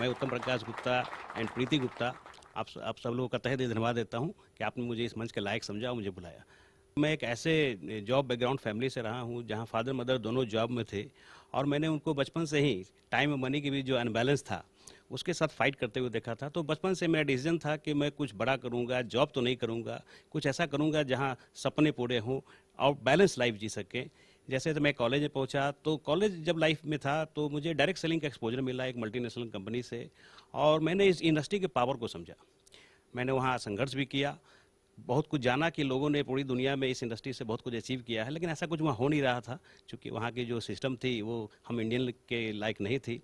मैं उत्तम प्रकाश गुप्ता एंड प्रीति गुप्ता, आप आप सब लोगों का तहे दिल धन्यवाद देता हूँ कि आपने मुझे इस मंच के लायक समझा और मुझे बुलाया। मैं एक ऐसे जॉब बैकग्राउंड फैमिली से रहा हूँ जहाँ फादर मदर दोनों जॉब में थे और मैंने उनको बचपन से ही टाइम और मनी के भी जो अनबैलेंस था, उसके साथ फाइट करते हुए देखा था। तो बचपन से मेरा डिसीज़न था कि मैं कुछ बड़ा करूँगा जॉब तो नहीं करूँगा, कुछ ऐसा करूँगा जहाँ सपने पूरे हों और बैलेंस लाइफ जी सकें। जैसे तो मैं कॉलेज में पहुँचा तो कॉलेज जब लाइफ में था तो मुझे डायरेक्ट सेलिंग का एक्सपोजर मिला एक मल्टीनेशनल कंपनी से, और मैंने इस इंडस्ट्री के पावर को समझा। मैंने वहाँ संघर्ष भी किया। बहुत कुछ जाना कि लोगों ने पूरी दुनिया में इस इंडस्ट्री से बहुत कुछ अचीव किया है, लेकिन ऐसा कुछ वहाँ हो नहीं रहा था क्योंकि वहाँ की जो सिस्टम थी, वो हम इंडियन के लायक नहीं थी।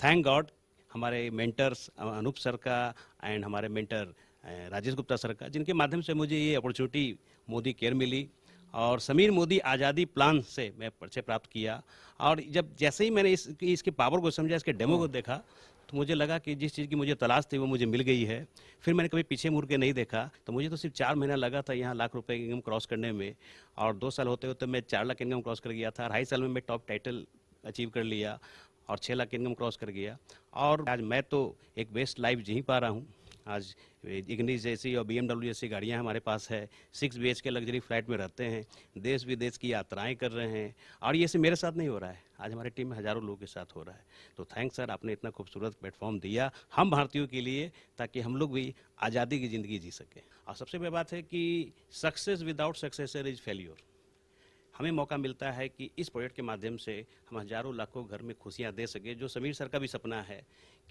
थैंक गॉड हमारे मेंटर्स अनूप सर का एंड हमारे मेंटर राजेश गुप्ता सर का, जिनके माध्यम से मुझे ये अपॉर्चुनिटी मोदी केयर मिली। और समीर मोदी आज़ादी प्लान से मैं परिचय प्राप्त किया। और जब जैसे ही मैंने इस इसके पावर को समझा इसके डेमो को देखा तो मुझे लगा कि जिस चीज़ की मुझे तलाश थी वो मुझे मिल गई है। फिर मैंने कभी पीछे मुड़ के नहीं देखा। तो मुझे तो सिर्फ़ चार महीना लगा था यहाँ लाख रुपए इनकम क्रॉस करने में। और दो साल होते होते मैं चार लाख इनकम क्रॉस कर गया था। अढ़ाई साल में मैं टॉप टाइटल अचीव कर लिया और छः लाख इनकम क्रॉस कर गया। और आज मैं तो एक बेस्ट लाइफ जी पा रहा हूँ। आज इग्निस जैसी और बी जैसी गाड़ियाँ हमारे पास है। Six BHK luxury flat में रहते हैं। देश विदेश की यात्राएँ कर रहे हैं। और ये सिर्फ़ मेरे साथ नहीं हो रहा है। आज हमारी टीम में हज़ारों लोगों के साथ हो रहा है। तो थैंक्स सर आपने इतना खूबसूरत प्लेटफॉर्म दिया हम भारतीयों के लिए ताकि हम लोग भी आज़ादी की ज़िंदगी जी सकें। और सबसे बड़ी बात है कि success without successor is failure हमें मौका मिलता है कि इस प्रोजेक्ट के माध्यम से हम हज़ारों लाखों घर में खुशियाँ दे सके, जो समीर सर का भी सपना है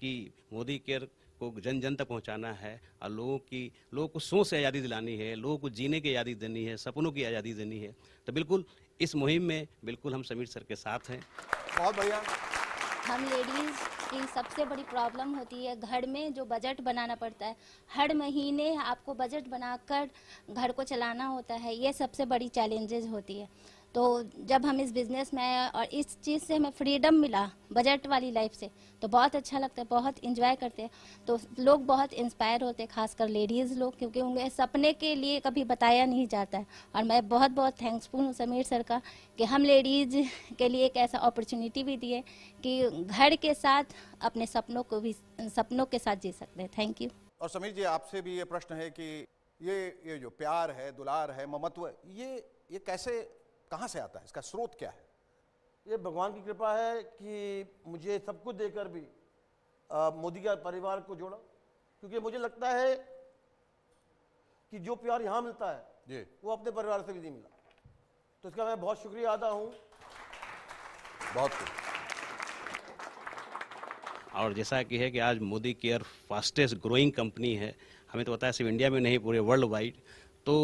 कि मोदी केयर को जन जन तक पहुंचाना है और लोगों की लोगों को सोच से आज़ादी दिलानी है लोगों को जीने की आज़ादी देनी है सपनों की आज़ादी देनी है। तो बिल्कुल इस मुहिम में बिल्कुल हम समीर सर के साथ हैं। बहुत बढ़िया। हम लेडीज़ की सबसे बड़ी प्रॉब्लम होती है घर में जो बजट बनाना पड़ता है। हर महीने आपको बजट बनाकर घर को चलाना होता है ये सबसे बड़ी चैलेंजेस होती है। तो जब हम इस बिज़नेस में और इस चीज़ से हमें फ्रीडम मिला बजट वाली लाइफ से तो बहुत अच्छा लगता है, बहुत इंजॉय करते हैं। तो लोग बहुत इंस्पायर होते हैं, खासकर लेडीज़ लोग, क्योंकि उनके सपने के लिए कभी बताया नहीं जाता है। और मैं बहुत बहुत थैंक्सफुल हूँ समीर सर का, कि हम लेडीज़ के लिए एक ऐसा अपॉर्चुनिटी भी दिए कि घर के साथ अपने सपनों को भी, सपनों के साथ जी सकते हैं। थैंक यू और समीर जी, आपसे भी ये प्रश्न है कि ये ये जो प्यार है, दुलार है, ममत्व, ये ये कैसे कहाँ से आता है? इसका स्रोत क्या है? ये भगवान की कृपा है कि मुझे सब कुछ देकर भी मोदी का परिवार को जोड़ा। क्योंकि मुझे लगता है कि जो प्यार यहाँ मिलता है जी। वो अपने परिवार से भी नहीं मिला। तो इसका मैं बहुत शुक्रिया अदा हूँ। बहुत और जैसा कि है कि आज Modi care fastest growing company है। हमें तो पता है सिर्फ़ इंडिया में नहीं पूरे वर्ल्ड वाइड तो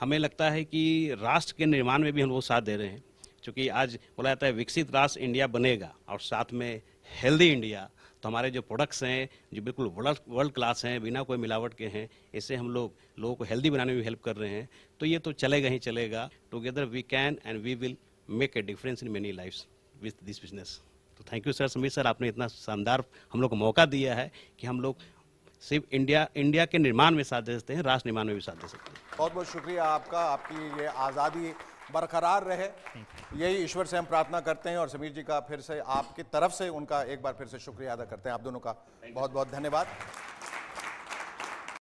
हमें लगता है कि राष्ट्र के निर्माण में भी हम लोग साथ दे रहे हैं। क्योंकि आज बोला जाता है विकसित राष्ट्र इंडिया बनेगा और साथ में हेल्दी इंडिया तो हमारे जो प्रोडक्ट्स हैं, जो बिल्कुल वर्ल्ड क्लास हैं, बिना कोई मिलावट के हैं, इससे हम लोग, लोगों को हेल्दी बनाने में हेल्प कर रहे हैं। तो ये तो चलेगा ही चलेगा। Together we can and we will make a difference in many life with this business तो thank you sir Sameer sir, आपने इतना शानदार हम लोग को मौका दिया है कि हम लोग सिर्फ़ इंडिया इंडिया के निर्माण में साथ दे सकते हैं, राष्ट्र निर्माण में भी साथ दे सकते हैं। बहुत बहुत शुक्रिया आपका, आपकी ये आज़ादी बरकरार रहे। यही ईश्वर से हम प्रार्थना करते हैं और समीर जी का फिर से आपकी तरफ़ से उनका एक बार फिर से शुक्रिया अदा करते हैं। आप दोनों का बहुत बहुत धन्यवाद।